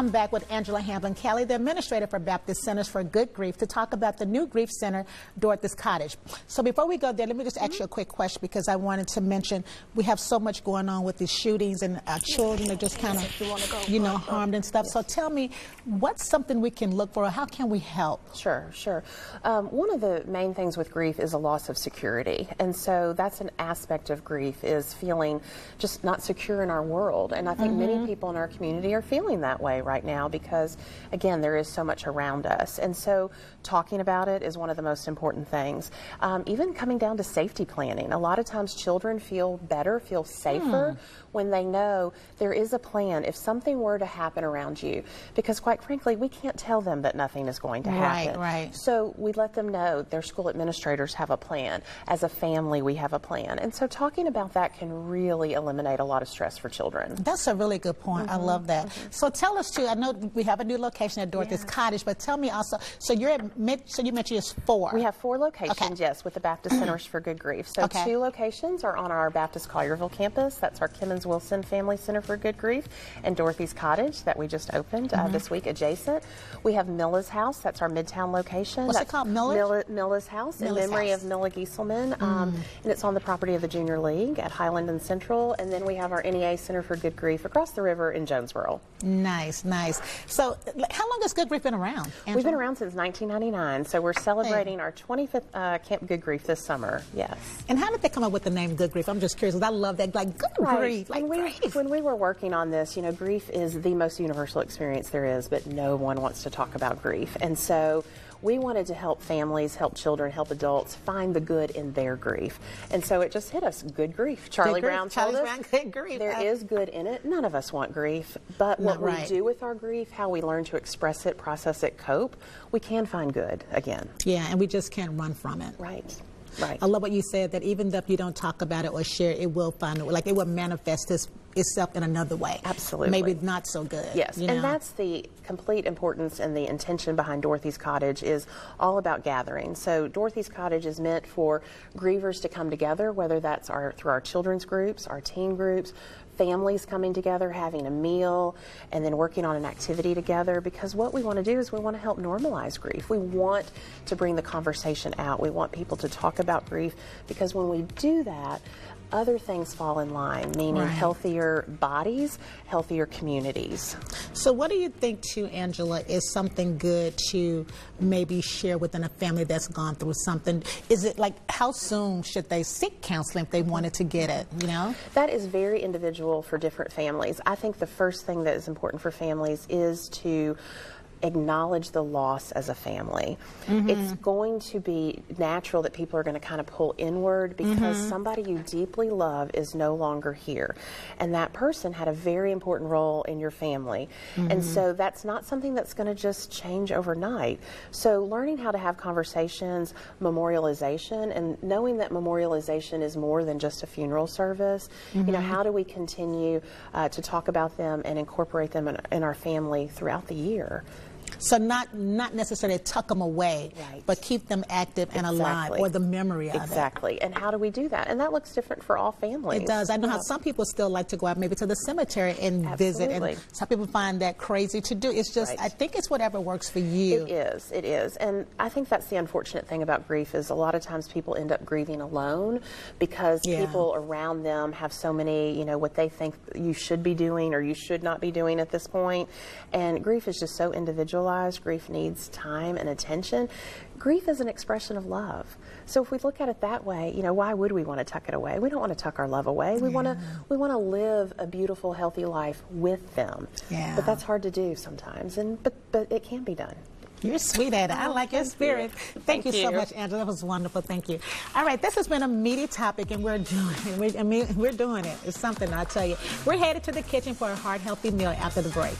I'm back with Angela Hamblen Kelly, the administrator for Baptist Centers for Good Grief, to talk about the new grief center, Dorothy's Cottage. So before we go there, let me just ask you a quick question because I wanted to mention we have so much going on with these shootings and our children are just kind of, you know, harmed and stuff. So tell me, what's something we can look for? Or how can we help? Sure, sure. Um, one of the main things with grief is a loss of security, and so that's an aspect of grief is feeling just not secure in our world. And I think mm -hmm. many people in our community are feeling that way right now because, again, there is so much around us. And so talking about it is one of the most important things. Um, even coming down to safety planning. A lot of times children feel better, feel safer hmm. when they know there is a plan if something were to happen around you. Because quite frankly, we can't tell them that nothing is going to happen. Right, right. So we let them know their school administrators have a plan. As a family, we have a plan. And so talking about that can really eliminate a lot of stress for children. That's a really good point. Mm -hmm. I mm-hmm. love that. Mm -hmm. So tell us too, I know we have a new location at Dorothy's yeah. Cottage, but tell me also, so you're at so you mentioned it's four. We have four locations, okay. yes, with the Baptist Centers for Good Grief. So okay. two locations are on our Baptist Collierville campus. That's our Kemmons Wilson Family Center for Good Grief and Dorothy's Cottage that we just opened mm -hmm. uh, this mm-hmm. week adjacent. We have Milla's House. That's our Midtown location. What's that's it called? Milla's? Milla, Milla's House Milla's in memory house. of Milla Gieselman. Um, mm. And it's on the property of the Junior League at Highland and Central. And then we have our NEA Center for Good Grief across the river in Jonesboro. Nice, nice. So how long has Good Grief been around? Angela? We've been around since 1999. So we're celebrating our 25th uh, Camp Good Grief this summer. Yes. And how did they come up with the name Good Grief? I'm just curious. I love that, like Good right. Grief. Like when, we, when we were working on this, you know, grief is the most universal experience there is, but no one wants to talk about grief. And so we wanted to help families, help children, help adults find the good in their grief. And so it just hit us good grief. Charlie good Brown grief. told us Brown, good grief. there uh, is good in it. None of us want grief, but what right. we do with our grief, how we learn to express it, process it, cope, we can find good again. Yeah, and we just can't run from it. Right. Right. I love what you said that even if you don't talk about it or share it, it will find like it will manifest its, itself in another way. Absolutely. Maybe not so good. Yes, you know? and that's the complete importance and the intention behind Dorothy's Cottage is all about gathering. So Dorothy's Cottage is meant for grievers to come together, whether that's our through our children's groups, our teen groups, families coming together, having a meal, and then working on an activity together because what we want to do is we want to help normalize grief. We want to bring the conversation out. We want people to talk about grief because when we do that, other things fall in line, meaning right. healthier bodies, healthier communities. So, what do you think, too, Angela, is something good to maybe share within a family that's gone through something? Is it like how soon should they seek counseling if they wanted to get it? You know, that is very individual for different families. I think the first thing that is important for families is to acknowledge the loss as a family. Mm -hmm. It's going to be natural that people are going to kind of pull inward because mm -hmm. somebody you deeply love is no longer here. And that person had a very important role in your family. Mm -hmm. And so that's not something that's going to just change overnight. So learning how to have conversations, memorialization, and knowing that memorialization is more than just a funeral service. You know, mm-hmm. how do we continue uh, to talk about them and incorporate them in, in our family throughout the year? So not not necessarily tuck them away, right. but keep them active and exactly. alive, or the memory of exactly. it. Exactly. And how do we do that? And that looks different for all families. It does. I know yeah. how um, some people still like to go out maybe to the cemetery and Absolutely. visit, and some people find that crazy to do. It's just right. I think it's whatever works for you. It is. It is. And I think that's the unfortunate thing about grief is a lot of times people end up grieving alone because yeah. people around them have so many, you know, what they think you should be doing or you should not be doing at this point. And grief is just so individualized Grief needs time and attention. Grief is an expression of love. So if we look at it that way, you know, why would we want to tuck it away? We don't want to tuck our love away. We yeah. want to we want to live a beautiful, healthy life with them. Yeah. But that's hard to do sometimes, and but but it can be done. You're sweet at it. I oh, like your spirit. Thank, Thank you, you, so much, Angela. That was wonderful. Thank you. All right, this has been a meaty topic, and we're doing it. We, I mean, we're doing it. It's something, I tell you. We're headed to the kitchen for a heart healthy meal after the break.